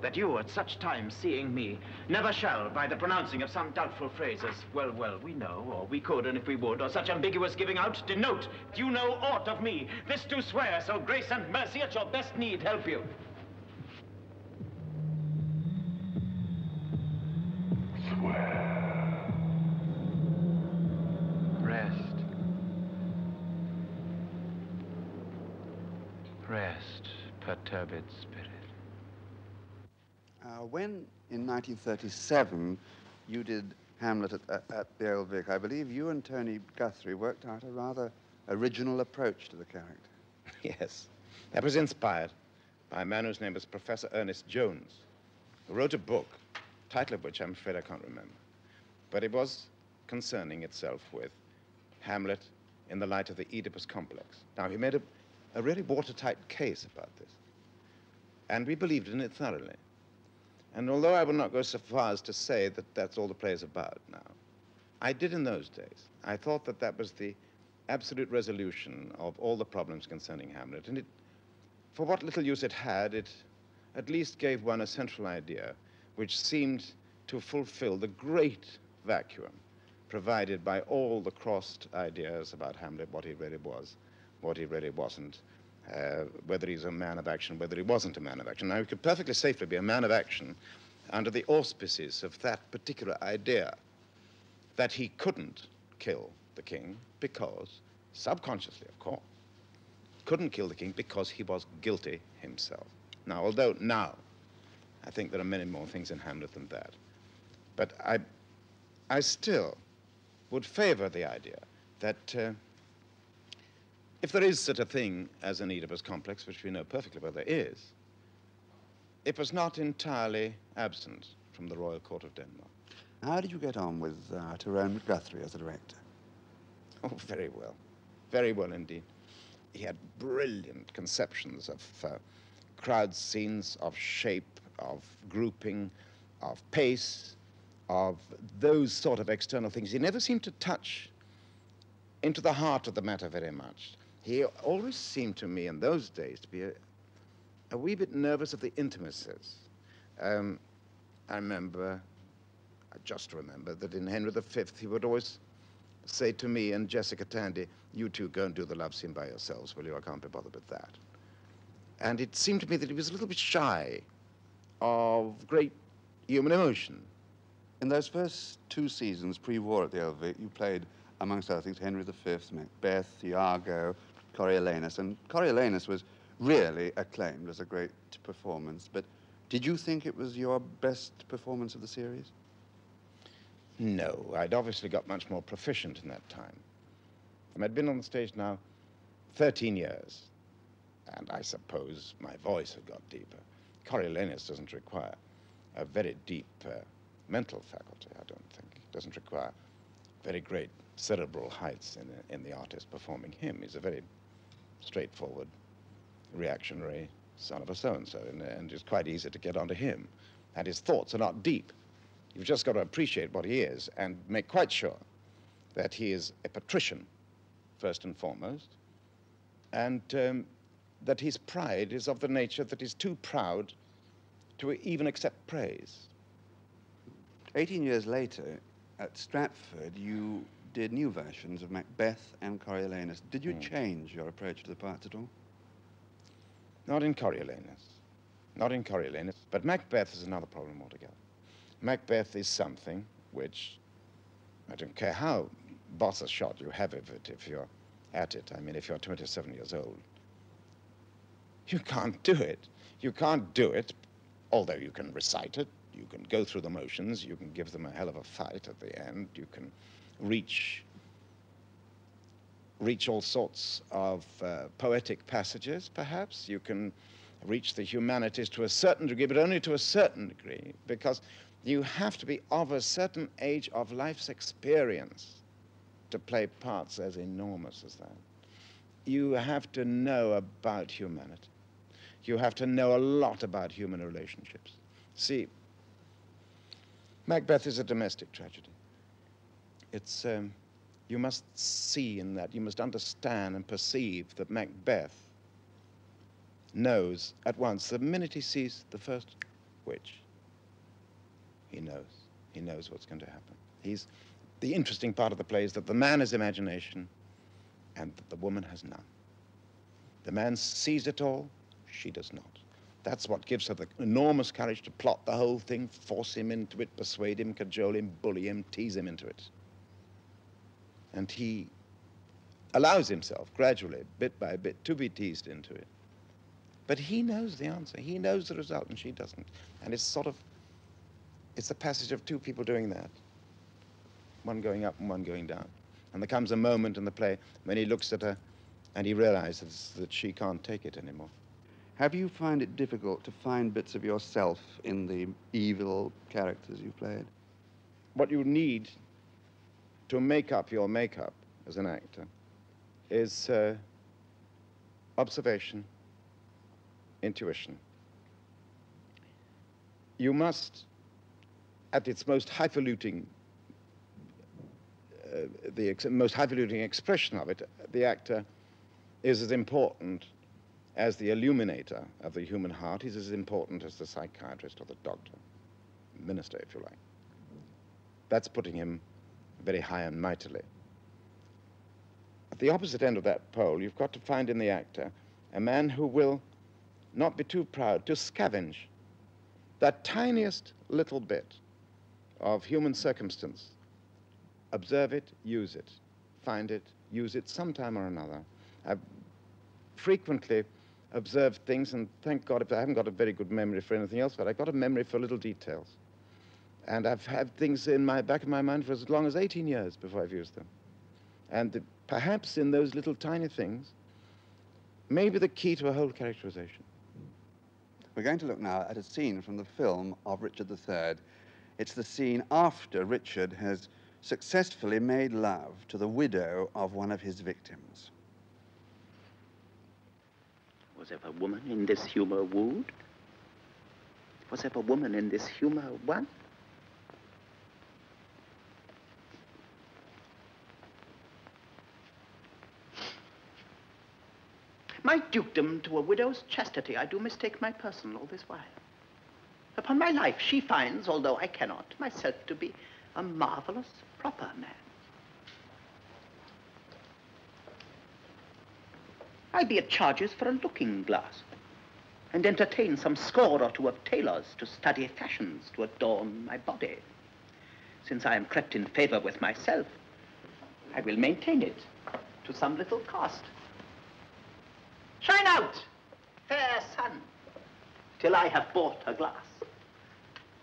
that you, at such times seeing me, never shall, by the pronouncing of some doubtful phrases, well, well, we know, or we could, and if we would, or such ambiguous giving out, denote that you know aught of me. This do swear, so grace and mercy at your best need help you. Swear. Rest. Rest, perturbed spirit. When, in 1937, you did Hamlet at, at, at the Old Vic, I believe you and Tony Guthrie worked out a rather original approach to the character. Yes. That was inspired by a man whose name was Professor Ernest Jones, who wrote a book, title of which I'm afraid I can't remember. But it was concerning itself with Hamlet in the light of the Oedipus complex. Now, he made a, a really watertight case about this. And we believed in it thoroughly. And although I will not go so far as to say that that's all the play is about now, I did in those days. I thought that that was the absolute resolution of all the problems concerning Hamlet. And it, for what little use it had, it at least gave one a central idea which seemed to fulfill the great vacuum provided by all the crossed ideas about Hamlet, what he really was, what he really wasn't, uh, whether he's a man of action, whether he wasn't a man of action. Now, he could perfectly safely be a man of action under the auspices of that particular idea that he couldn't kill the king because, subconsciously, of course, couldn't kill the king because he was guilty himself. Now, although now I think there are many more things in Hamlet than that, but I, I still would favor the idea that uh, if there is such a thing as an Oedipus complex, which we know perfectly well there is, it was not entirely absent from the royal court of Denmark. How did you get on with uh, Tyrone Guthrie as a director? Oh, very well. Very well indeed. He had brilliant conceptions of uh, crowd scenes, of shape, of grouping, of pace, of those sort of external things. He never seemed to touch into the heart of the matter very much. He always seemed to me in those days to be a, a wee bit nervous of the intimacies. Um, I remember, I just remember that in Henry V, he would always say to me and Jessica Tandy, you two go and do the love scene by yourselves, will you? I can't be bothered with that. And it seemed to me that he was a little bit shy of great human emotion. In those first two seasons, pre-war at the Vic, you played, amongst other things, Henry V, Macbeth, Iago, Coriolanus, and Coriolanus was really acclaimed as a great performance. But did you think it was your best performance of the series? No, I'd obviously got much more proficient in that time. I had been on the stage now 13 years, and I suppose my voice had got deeper. Coriolanus doesn't require a very deep uh, mental faculty, I don't think. It doesn't require very great cerebral heights in, in the artist performing him. He's a very straightforward, reactionary son of a so-and-so, and, and it's quite easy to get onto him. And his thoughts are not deep. You've just got to appreciate what he is and make quite sure that he is a patrician, first and foremost, and um, that his pride is of the nature that he's too proud to even accept praise. 18 years later, at Stratford, you did new versions of Macbeth and Coriolanus. Did you Hmm. change your approach to the parts at all? Not in Coriolanus. Not in Coriolanus. But Macbeth is another problem altogether. Macbeth is something which, I don't care how boss a shot you have of it if you're at it. I mean, if you're 27 years old, you can't do it. You can't do it, although you can recite it, you can go through the motions, you can give them a hell of a fight at the end, you can reach reach all sorts of uh, poetic passages, perhaps. You can reach the humanities to a certain degree, but only to a certain degree, because you have to be of a certain age of life's experience to play parts as enormous as that. You have to know about humanity. You have to know a lot about human relationships. See, Macbeth is a domestic tragedy. It's, um, you must see in that, you must understand and perceive that Macbeth knows at once, the minute he sees the first witch, he knows. He knows what's going to happen. He's, the interesting part of the play is that the man has imagination and that the woman has none. The man sees it all, she does not. That's what gives her the enormous courage to plot the whole thing, force him into it, persuade him, cajole him, bully him, tease him into it. And he allows himself gradually, bit by bit, to be teased into it. But he knows the answer. He knows the result, and she doesn't. And it's sort of, it's the passage of two people doing that. One going up and one going down. And there comes a moment in the play when he looks at her and he realizes that she can't take it anymore. Have you found it difficult to find bits of yourself in the evil characters you've played? What you need to make up your makeup as an actor is uh, observation, intuition. You must, at its most highfalutin, uh, the most highfalutin expression of it, the actor is as important as the illuminator of the human heart. He's as important as the psychiatrist or the doctor, minister, if you like. That's putting him very high and mightily. At the opposite end of that pole, you've got to find in the actor a man who will not be too proud to scavenge that tiniest little bit of human circumstance. Observe it, use it, find it, use it sometime or another. I've frequently observed things, and thank God if I haven't got a very good memory for anything else, but I've got a memory for little details. And I've had things in my back of my mind for as long as 18 years before I've used them. And the, perhaps in those little tiny things, maybe the key to a whole characterization. We're going to look now at a scene from the film of Richard III. It's the scene after Richard has successfully made love to the widow of one of his victims. Was ever woman in this humor wooed? Was ever woman in this humor won? My dukedom to a widow's chastity I do mistake my person all this while. Upon my life she finds, although I cannot, myself to be a marvelous proper man. I'll be at charges for a looking glass and entertain some score or two of tailors to study fashions to adorn my body. Since I am crept in favor with myself, I will maintain it to some little cost. Shine out, fair sun, till I have bought a glass,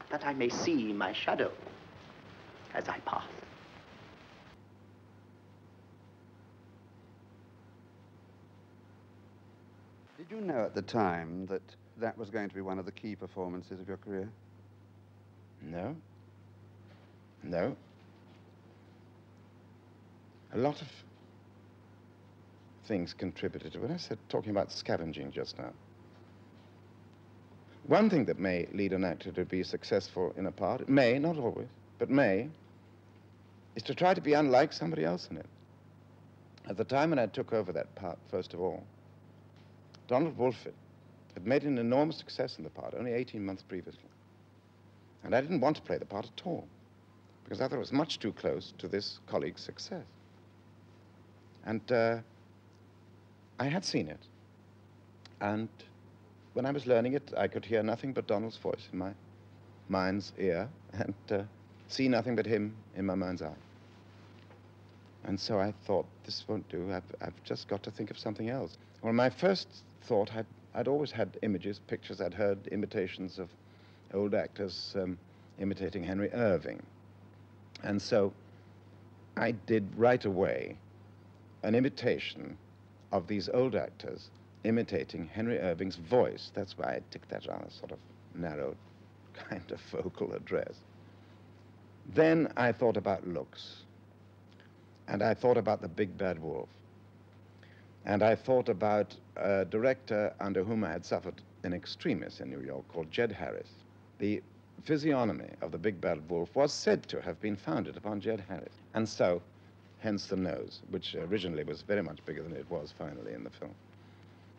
that I may see my shadow as I pass. Did you know at the time that that was going to be one of the key performances of your career? No. No. A lot of things contributed to it. I said, talking about scavenging just now. One thing that may lead an actor to be successful in a part, it may, not always, but may, is to try to be unlike somebody else in it. At the time when I took over that part, first of all, Donald Wolfit had made an enormous success in the part, only 18 months previously. And I didn't want to play the part at all, because I thought it was much too close to this colleague's success. And uh, I had seen it. And when I was learning it, I could hear nothing but Donald's voice in my mind's ear and uh, see nothing but him in my mind's eye. And so I thought, this won't do. I've, I've just got to think of something else. Well, my first thought, I'd, I'd always had images, pictures, I'd heard imitations of old actors um, imitating Henry Irving. And so I did right away an imitation of these old actors imitating Henry Irving's voice. That's why I took that rather sort of narrow kind of vocal address. Then I thought about looks. And I thought about the big bad wolf. And I thought about a director under whom I had suffered in extremis in New York called Jed Harris. The physiognomy of the big bad wolf was said to have been founded upon Jed Harris. And so, hence the nose, which originally was very much bigger than it was finally in the film.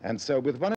And so with one